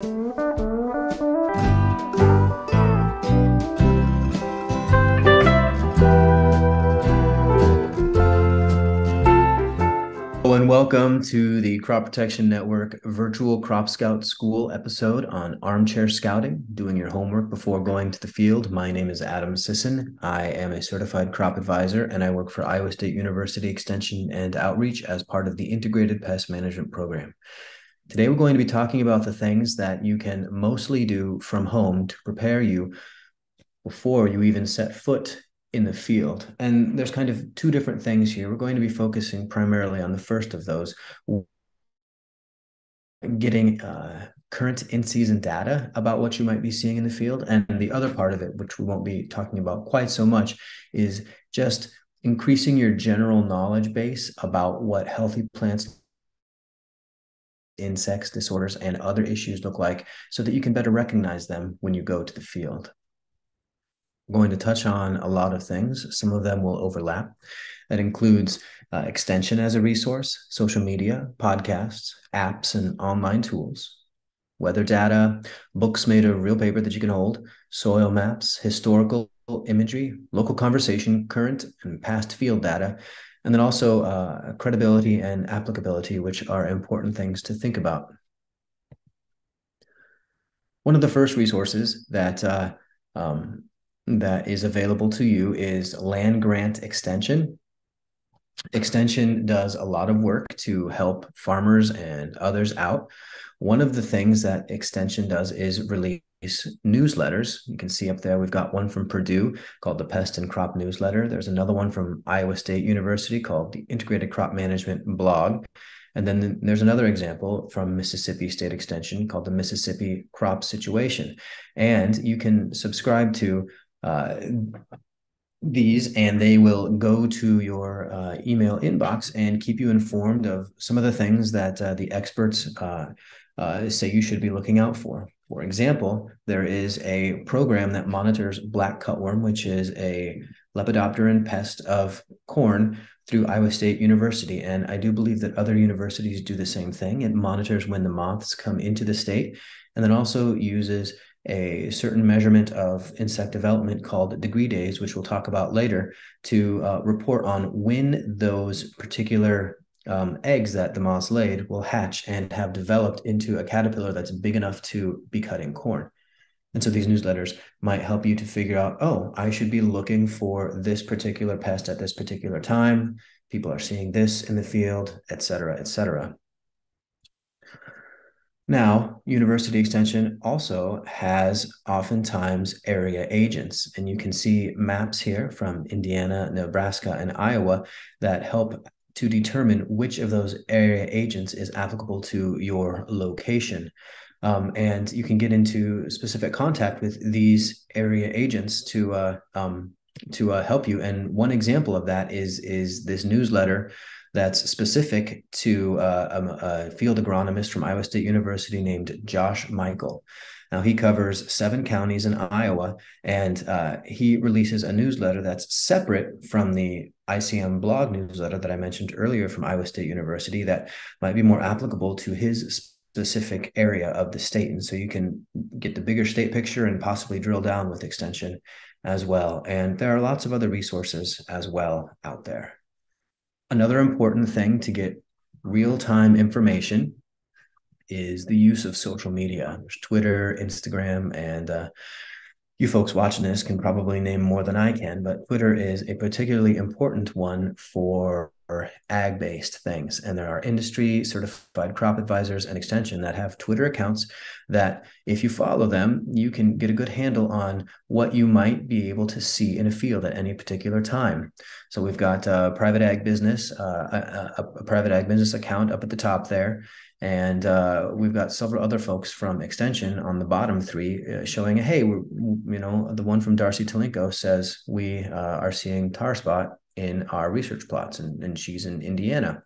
and welcome to the Crop Protection Network virtual Crop Scout School episode on armchair scouting, doing your homework before going to the field. My name is Adam Sisson. I am a certified crop advisor and I work for Iowa State University Extension and Outreach as part of the Integrated Pest Management Program. Today, we're going to be talking about the things that you can mostly do from home to prepare you before you even set foot in the field. And there's kind of two different things here. We're going to be focusing primarily on the first of those, getting uh, current in-season data about what you might be seeing in the field. And the other part of it, which we won't be talking about quite so much, is just increasing your general knowledge base about what healthy plants insects disorders and other issues look like so that you can better recognize them when you go to the field I'm going to touch on a lot of things. Some of them will overlap. That includes uh, extension as a resource, social media, podcasts, apps, and online tools, weather data, books made of real paper that you can hold, soil maps, historical imagery, local conversation, current and past field data, and then also uh, credibility and applicability, which are important things to think about. One of the first resources that uh, um, that is available to you is Land Grant Extension. Extension does a lot of work to help farmers and others out. One of the things that Extension does is release newsletters. You can see up there, we've got one from Purdue called the Pest and Crop Newsletter. There's another one from Iowa State University called the Integrated Crop Management Blog. And then there's another example from Mississippi State Extension called the Mississippi Crop Situation. And you can subscribe to uh, these and they will go to your uh, email inbox and keep you informed of some of the things that uh, the experts uh, uh, say you should be looking out for. For example, there is a program that monitors black cutworm, which is a lepidopteran pest of corn through Iowa State University. And I do believe that other universities do the same thing. It monitors when the moths come into the state and then also uses a certain measurement of insect development called degree days, which we'll talk about later, to uh, report on when those particular um, eggs that the moths laid will hatch and have developed into a caterpillar that's big enough to be cutting corn. And so these newsletters might help you to figure out, oh, I should be looking for this particular pest at this particular time. People are seeing this in the field, et cetera, et cetera. Now, University Extension also has oftentimes area agents, and you can see maps here from Indiana, Nebraska, and Iowa that help to determine which of those area agents is applicable to your location. Um, and you can get into specific contact with these area agents to uh, um, to uh, help you. And one example of that is is this newsletter that's specific to uh, a, a, field agronomist from Iowa State University named Josh Michael. Now, he covers seven counties in Iowa, and uh, he releases a newsletter that's separate from the ICM blog newsletter that I mentioned earlier from Iowa State University that might be more applicable to his specific area of the state. And so you can get the bigger state picture and possibly drill down with extension as well. And there are lots of other resources as well out there. Another important thing to get real time information is the use of social media. There's Twitter, Instagram, and uh, you folks watching this can probably name more than I can, but Twitter is a particularly important one for ag based things. And there are industry certified crop advisors and extension that have Twitter accounts that, if you follow them, you can get a good handle on what you might be able to see in a field at any particular time. So we've got a private ag business, uh, a, a, private ag business account up at the top there. And uh, we've got several other folks from Extension on the bottom three uh, showing, hey, you know, the one from Darcy Telenko says we uh, are seeing tar spot in our research plots, and, and she's in Indiana.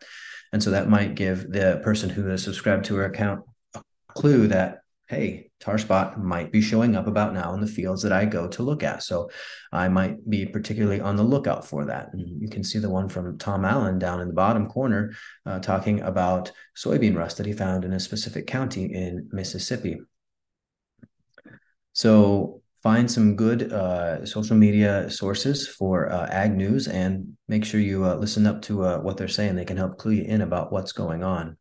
And so that might give the person who has subscribed to her account a clue that, hey, tar spot might be showing up about now in the fields that I go to look at. So I might be particularly on the lookout for that. And you can see the one from Tom Allen down in the bottom corner uh, talking about soybean rust that he found in a specific county in Mississippi. So find some good uh, social media sources for uh, ag news and make sure you uh, listen up to uh, what they're saying. They can help clue you in about what's going on.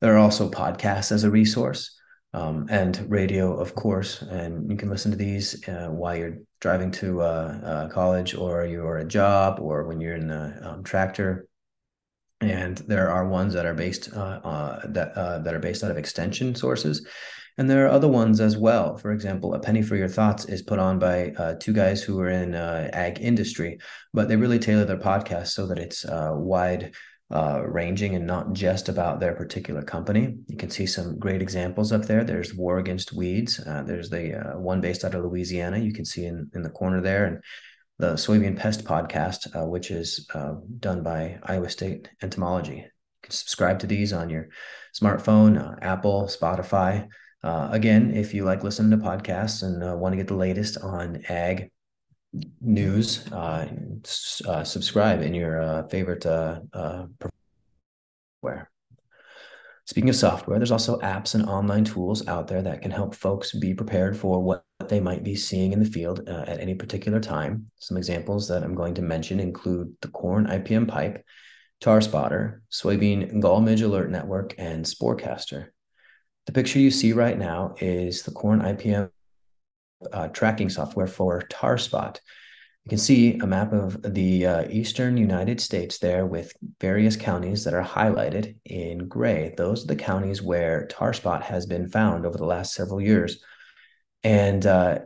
There are also podcasts as a resource um, and radio, of course, and you can listen to these uh, while you're driving to uh, college or you're a job or when you're in the um, tractor and there are ones that are based that that are based out of extension sources and there are other ones as well. For example, A Penny for Your Thoughts is put on by uh, two guys who are in uh, ag industry, but they really tailor their podcast so that it's uh, wide uh, ranging and not just about their particular company. You can see some great examples up there. There's War Against Weeds. Uh, there's the uh, one based out of Louisiana. You can see in, in the corner there. And the Soybean Pest podcast, which is done by Iowa State Entomology. You can subscribe to these on your smartphone, Apple, Spotify. Uh, again, if you like listening to podcasts and uh, want to get the latest on ag news, uh, uh subscribe in your uh, favorite uh, software. Speaking of software, there's also apps and online tools out there that can help folks be prepared for what they might be seeing in the field at any particular time. Some examples that I'm going to mention include the Corn IPM Pipe, Tar Spotter, Soybean Gall Midge Alert Network, and Sporecaster. The picture you see right now is the corn IPM uh, tracking software for tar spot. You can see a map of the uh, eastern United States there with various counties that are highlighted in gray. Those are the counties where tar spot has been found over the last several years. And uh,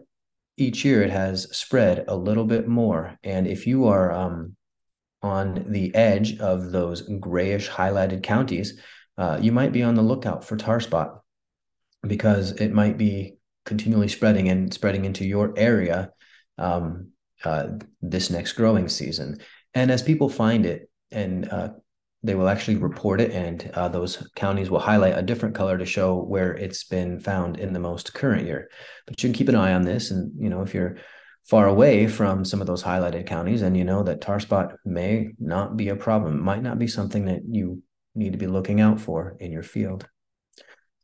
each year it has spread a little bit more. And if you are um, on the edge of those grayish highlighted counties, uh, you might be on the lookout for tar spot because it might be continually spreading and spreading into your area um, uh, this next growing season. And as people find it, and uh, they will actually report it, and uh, those counties will highlight a different color to show where it's been found in the most current year. But you can keep an eye on this, and you know if you're far away from some of those highlighted counties, and you know that tar spot may not be a problem, it might not be something that you need to be looking out for in your field.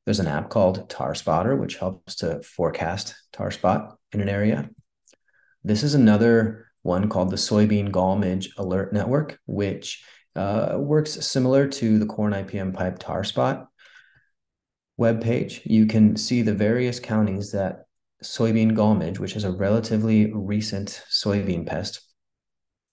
There's an app called Tar Spotter, which helps to forecast tar spot in an area. This is another one called the Soybean Gall Midge Alert Network, which uh, works similar to the Corn IPM Pipe Tar Spot web page. You can see the various counties that soybean gall midge, which is a relatively recent soybean pest,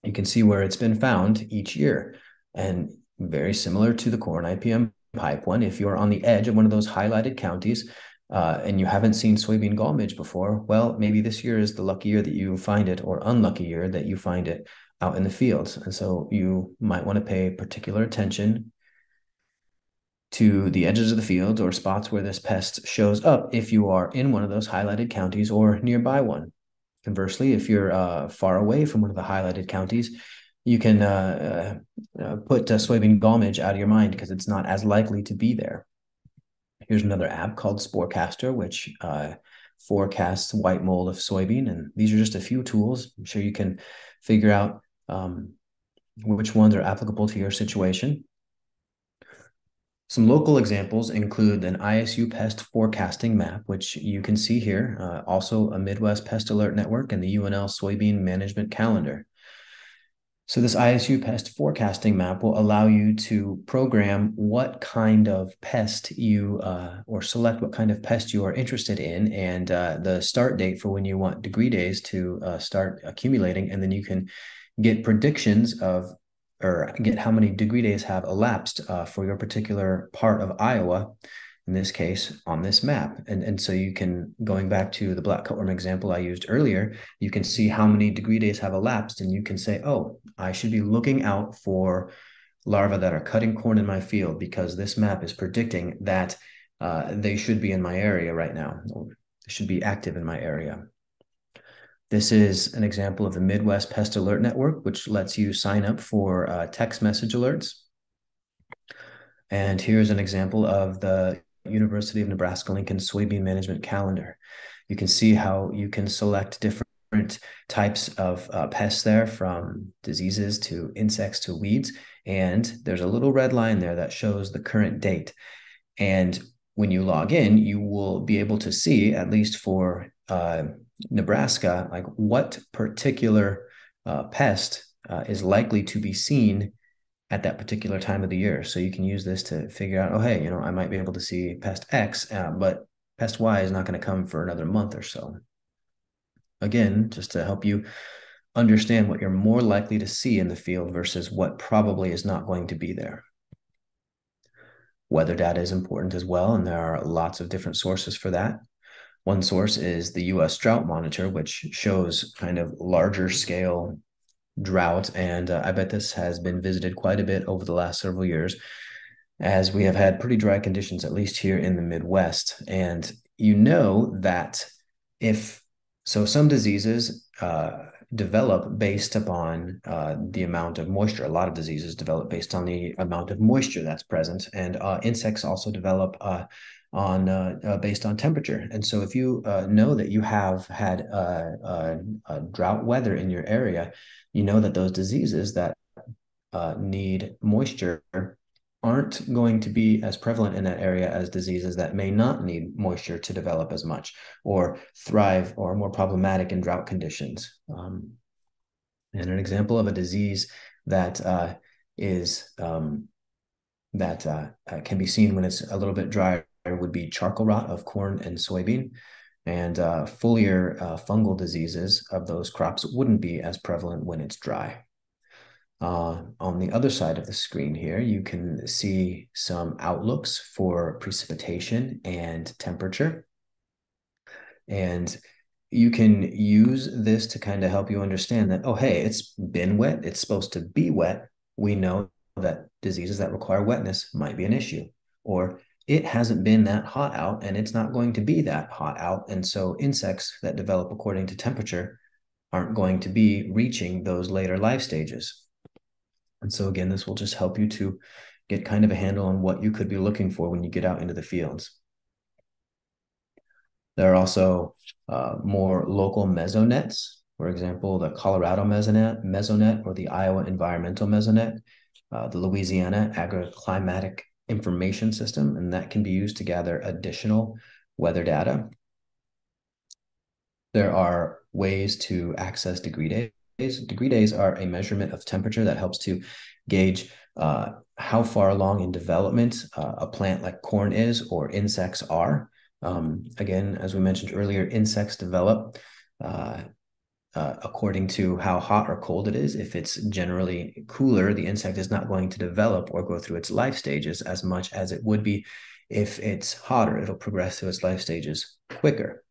you can see where it's been found each year. And very similar to the corn IPM pipe one. If you're on the edge of one of those highlighted counties uh, and you haven't seen soybean gall midge before, well, maybe this year is the lucky year that you find it or unlucky year that you find it out in the fields. And so you might want to pay particular attention to the edges of the fields or spots where this pest shows up if you are in one of those highlighted counties or nearby one. Conversely, if you're uh, far away from one of the highlighted counties, you can uh, uh, uh, put uh, soybean midge out of your mind because it's not as likely to be there. Here's another app called Sporecaster, which uh, forecasts white mold of soybean. And these are just a few tools. I'm sure you can figure out um, which ones are applicable to your situation. Some local examples include an ISU pest forecasting map, which you can see here, uh, also a Midwest Pest Alert Network and the UNL Soybean Management Calendar. So this ISU pest forecasting map will allow you to program what kind of pest you uh, or select what kind of pest you are interested in and uh, the start date for when you want degree days to uh, start accumulating. And then you can get predictions of or get how many degree days have elapsed uh, for your particular part of Iowa in this case on this map. And, and so you can, going back to the black cutworm example I used earlier, you can see how many degree days have elapsed and you can say, oh, I should be looking out for larvae that are cutting corn in my field because this map is predicting that uh, they should be in my area right now, or they should be active in my area. This is an example of the Midwest Pest Alert Network, which lets you sign up for uh, text message alerts. And here's an example of the University of Nebraska Lincoln soybean management calendar. You can see how you can select different types of uh, pests there from diseases to insects to weeds. And there's a little red line there that shows the current date. And when you log in, you will be able to see, at least for uh, Nebraska, like what particular uh, pest uh, is likely to be seen at that particular time of the year. So you can use this to figure out, oh, hey, you know, I might be able to see pest X, uh, but pest Y is not going to come for another month or so. Again, just to help you understand what you're more likely to see in the field versus what probably is not going to be there. Weather data is important as well, and there are lots of different sources for that. One source is the US Drought Monitor, which shows kind of larger scale drought. And uh, I bet this has been visited quite a bit over the last several years, as we have had pretty dry conditions, at least here in the Midwest. And you know that if so, some diseases uh, develop based upon uh, the amount of moisture. A lot of diseases develop based on the amount of moisture that's present, and uh, insects also develop uh, on uh, uh, based on temperature. And so, if you uh, know that you have had a drought weather in your area, you know that those diseases that need moisture aren't going to be as prevalent in that area as diseases that may not need moisture to develop as much or thrive or are more problematic in drought conditions. Um, and an example of a disease that uh, is um, that uh, uh, can be seen when it's a little bit drier would be charcoal rot of corn and soybean. And uh, foliar uh, fungal diseases of those crops wouldn't be as prevalent when it's dry. Uh, on the other side of the screen here, you can see some outlooks for precipitation and temperature. And you can use this to kind of help you understand that, oh, hey, it's been wet. It's supposed to be wet. We know that diseases that require wetness might be an issue. Or it hasn't been that hot out and it's not going to be that hot out. And so insects that develop according to temperature aren't going to be reaching those later life stages. And so, again, this will just help you to get kind of a handle on what you could be looking for when you get out into the fields. There are also uh, more local mesonets, for example, the Colorado mesonet, mesonet or the Iowa Environmental Mesonet, uh, the Louisiana Agroclimatic Information System, and that can be used to gather additional weather data. There are ways to access degree days. Degree days are a measurement of temperature that helps to gauge uh, how far along in development uh, a plant like corn is or insects are. Um, again, as we mentioned earlier, insects develop uh, uh, according to how hot or cold it is. If it's generally cooler, the insect is not going to develop or go through its life stages as much as it would be if it's hotter. It'll progress through its life stages quicker.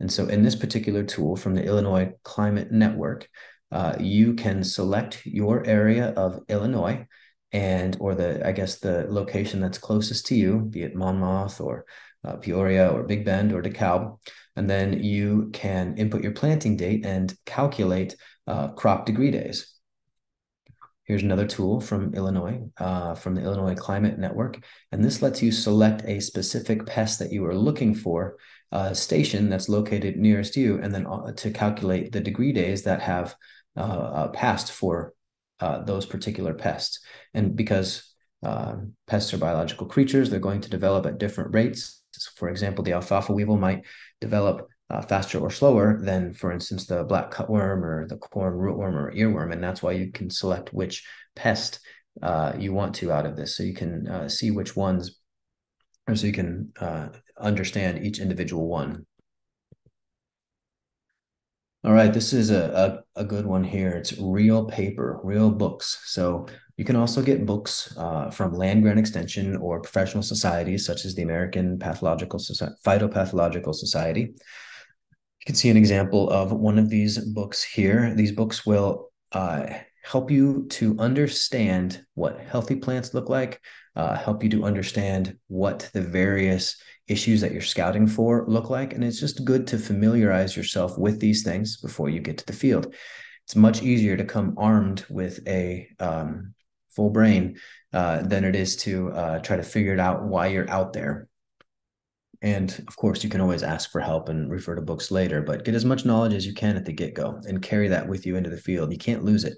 And so, in this particular tool from the Illinois Climate Network, uh, you can select your area of Illinois and or the I guess the location that's closest to you, be it Monmouth or uh, Peoria or Big Bend or DeKalb, and then you can input your planting date and calculate uh, crop degree days. Here's another tool from Illinois, uh, from the Illinois Climate Network, and this lets you select a specific pest that you are looking for, a uh, station that's located nearest you, and then uh, to calculate the degree days that have uh, uh, passed for uh, those particular pests. And because pests are biological creatures, they're going to develop at different rates. For example, the alfalfa weevil might develop uh, faster or slower than, for instance, the black cutworm or the corn rootworm or earworm. And that's why you can select which pest uh, you want to out of this. So you can uh, see which ones, or so you can understand each individual one. All right, this is a, a, a, good one here. It's real paper, real books. So you can also get books uh, from land grant extension or professional societies such as the American Pathological Society, Phytopathological Society. You can see an example of one of these books here. These books will uh, help you to understand what healthy plants look like, uh, help you to understand what the various issues that you're scouting for look like. And it's just good to familiarize yourself with these things before you get to the field. It's much easier to come armed with a um, full brain uh, than it is to uh, try to figure it out why you're out there. And of course, you can always ask for help and refer to books later, but get as much knowledge as you can at the get go and carry that with you into the field. You can't lose it.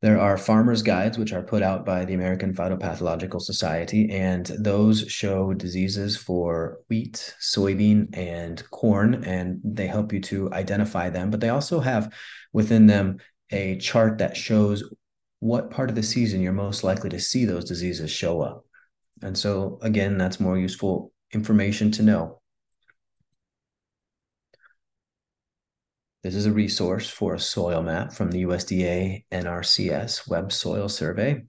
There are farmers' guides, which are put out by the American Phytopathological Society, and those show diseases for wheat, soybean, and corn, and they help you to identify them. But they also have within them a chart that shows what part of the season you're most likely to see those diseases show up. And so, again, that's more useful information to know. This is a resource for a soil map from the USDA NRCS Web Soil Survey.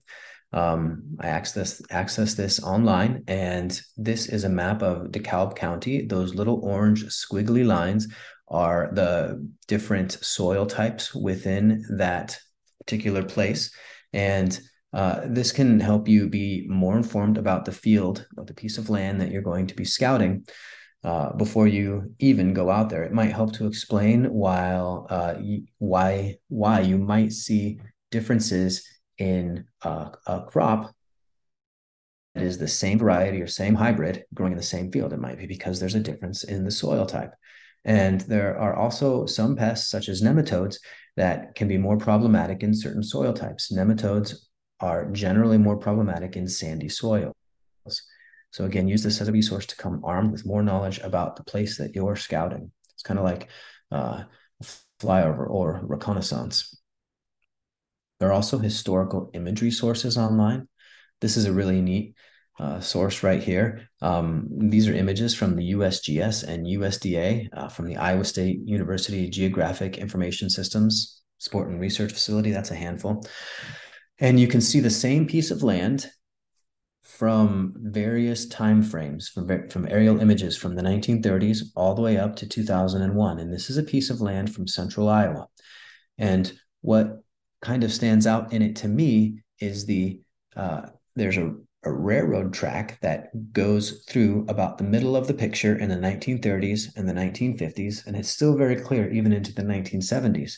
Um, I access access this online, and this is a map of DeKalb County. Those little orange squiggly lines are the different soil types within that particular place, and uh, this can help you be more informed about the field, of the piece of land that you're going to be scouting uh, before you even go out there. It might help to explain while uh, why why you might see differences in uh, a crop that is the same variety or same hybrid growing in the same field. It might be because there's a difference in the soil type. And there are also some pests, such as nematodes, that can be more problematic in certain soil types. Nematodes are generally more problematic in sandy soils. So again, use this as a resource to come armed with more knowledge about the place that you're scouting. It's kind of like uh, flyover or reconnaissance. There are also historical imagery sources online. This is a really neat uh, source right here. Um, these are images from the USGS and USDA uh, from the Iowa State University Geographic Information Systems Support and Research Facility. That's a handful. And you can see the same piece of land from various time frames from, from aerial images from the 1930s all the way up to 2001 and this is a piece of land from central iowa. And what kind of stands out in it to me is the uh, there's a, a railroad track that goes through about the middle of the picture in the 1930s and the 1950s and it's still very clear even into the 1970s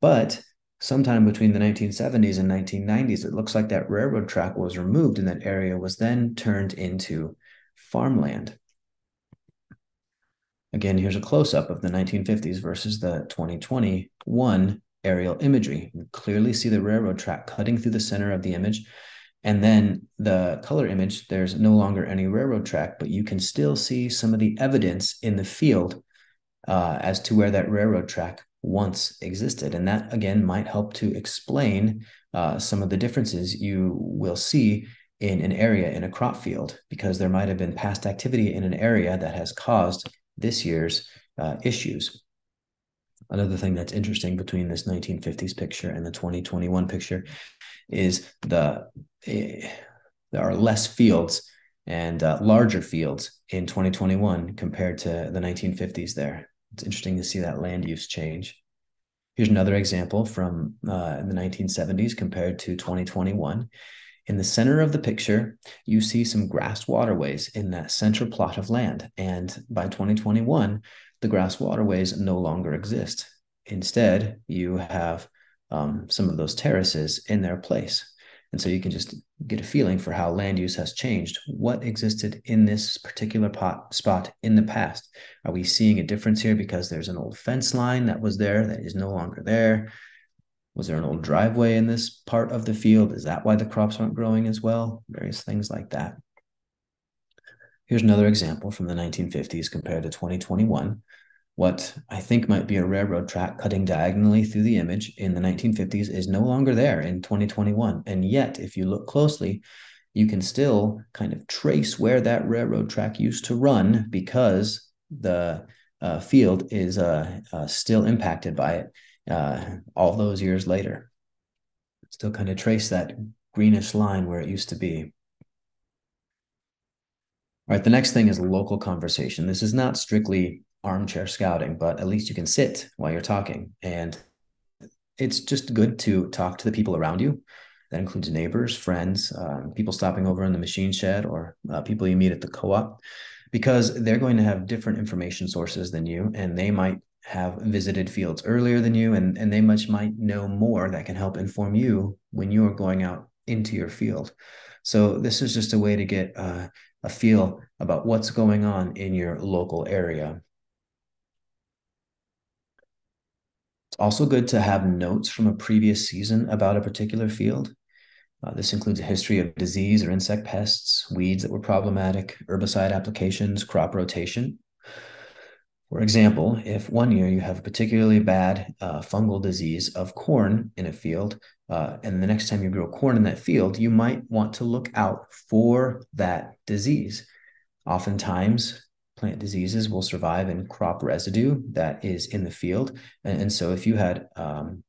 but sometime between the 1970s and 1990s, it looks like that railroad track was removed and that area was then turned into farmland. Again, here's a close up of the 1950s versus the 2021 aerial imagery. You clearly see the railroad track cutting through the center of the image. And then the color image, there's no longer any railroad track, but you can still see some of the evidence in the field uh, as to where that railroad track once existed. And that, again, might help to explain uh, some of the differences you will see in an area in a crop field, because there might have been past activity in an area that has caused this year's uh, issues. Another thing that's interesting between this 1950s picture and the 2021 picture is the uh, there are less fields and uh, larger fields in 2021 compared to the 1950s there. It's interesting to see that land use change. Here's another example from uh, the 1970s compared to 2021. In the center of the picture, you see some grass waterways in that central plot of land. And by 2021, the grass waterways no longer exist. Instead, you have um, some of those terraces in their place. And so you can just get a feeling for how land use has changed. What existed in this particular pot, spot in the past? Are we seeing a difference here because there's an old fence line that was there that is no longer there? Was there an old driveway in this part of the field? Is that why the crops aren't growing as well? Various things like that. Here's another example from the 1950s compared to 2021 what I think might be a railroad track cutting diagonally through the image in the 1950s is no longer there in 2021. And yet, if you look closely, you can still kind of trace where that railroad track used to run because the uh, field is uh, uh, still impacted by it uh, all those years later. Still kind of trace that greenish line where it used to be. All right, the next thing is local conversation. This is not strictly armchair scouting, but at least you can sit while you're talking. And it's just good to talk to the people around you. That includes neighbors, friends, um, people stopping over in the machine shed, or uh, people you meet at the co op, because they're going to have different information sources than you, and they might have visited fields earlier than you, and, and they much might know more that can help inform you when you are going out into your field. So, this is just a way to get uh, a feel about what's going on in your local area Also, good to have notes from a previous season about a particular field. Uh, this includes a history of disease or insect pests, weeds that were problematic, herbicide applications, crop rotation. For example, if one year you have a particularly bad uh, fungal disease of corn in a field, uh, and the next time you grow corn in that field, you might want to look out for that disease. Oftentimes, plant diseases will survive in crop residue that is in the field. And, and so if you had um,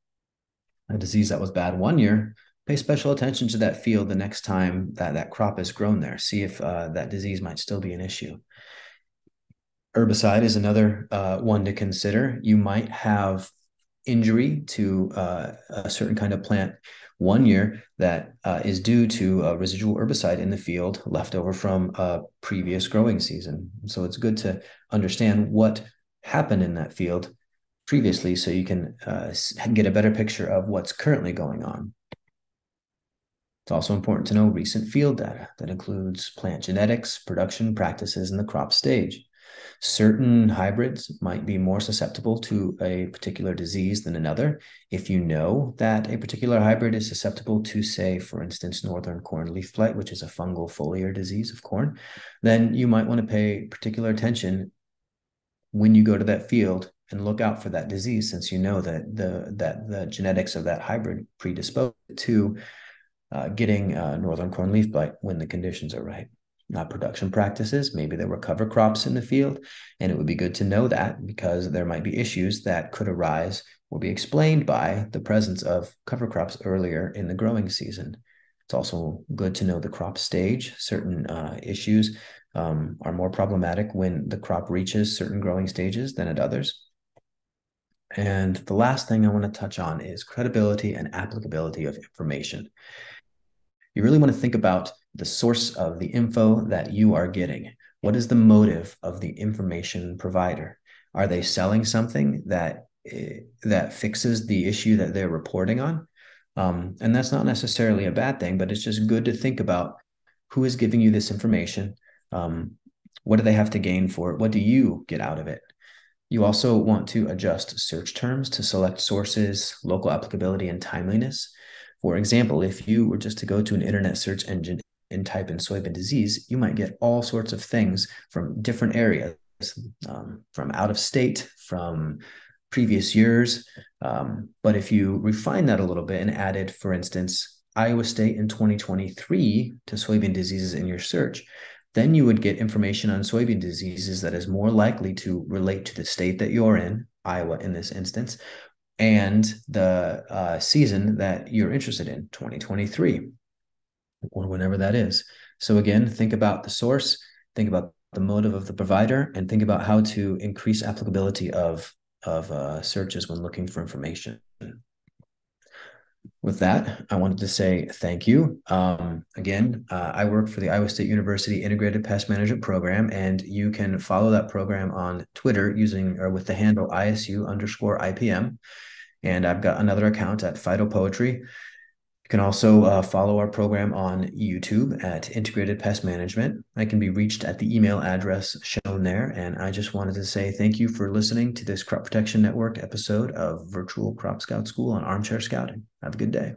a disease that was bad one year, pay special attention to that field the next time that that crop is grown there. See if uh, that disease might still be an issue. Herbicide is another uh, one to consider. You might have injury to uh, a certain kind of plant one year that uh, is due to a residual herbicide in the field left over from a previous growing season. So it's good to understand what happened in that field previously so you can uh, get a better picture of what's currently going on. It's also important to know recent field data that includes plant genetics, production practices, and the crop stage. Certain hybrids might be more susceptible to a particular disease than another. If you know that a particular hybrid is susceptible to, say, for instance, northern corn leaf blight, which is a fungal foliar disease of corn, then you might want to pay particular attention when you go to that field and look out for that disease since you know that the that the genetics of that hybrid predispose to uh, getting uh, northern corn leaf blight when the conditions are right uh, production practices. Maybe there were cover crops in the field, and it would be good to know that because there might be issues that could arise or be explained by the presence of cover crops earlier in the growing season. It's also good to know the crop stage. Certain uh, issues um, are more problematic when the crop reaches certain growing stages than at others. And the last thing I want to touch on is credibility and applicability of information. You really want to think about the source of the info that you are getting. What is the motive of the information provider? Are they selling something that eh, that fixes the issue that they're reporting on? Um, and that's not necessarily a bad thing, but it's just good to think about who is giving you this information. Um, what do they have to gain for it? What do you get out of it? You also want to adjust search terms to select sources, local applicability, and timeliness. For example, if you were just to go to an internet search engine and type in soybean disease, you might get all sorts of things from different areas, um, from out of state, from previous years. Um, but if you refine that a little bit and added, for instance, Iowa State in 2023 to soybean diseases in your search, then you would get information on soybean diseases that is more likely to relate to the state that you're in, Iowa in this instance, and the uh, season that you're interested in, 2023 or whenever that is. So again, think about the source, think about the motive of the provider, and think about how to increase applicability of of uh, searches when looking for information. With that, I wanted to say thank you. Um, again, uh, I work for the Iowa State University Integrated Pest Management Program, and you can follow that program on Twitter using or with the handle ISU underscore IPM. And I've got another account at Phytopoetry you can also uh, follow our program on YouTube at Integrated Pest Management. I can be reached at the email address shown there. And I just wanted to say thank you for listening to this Crop Protection Network episode of Virtual Crop Scout School on Armchair Scouting. Have a good day.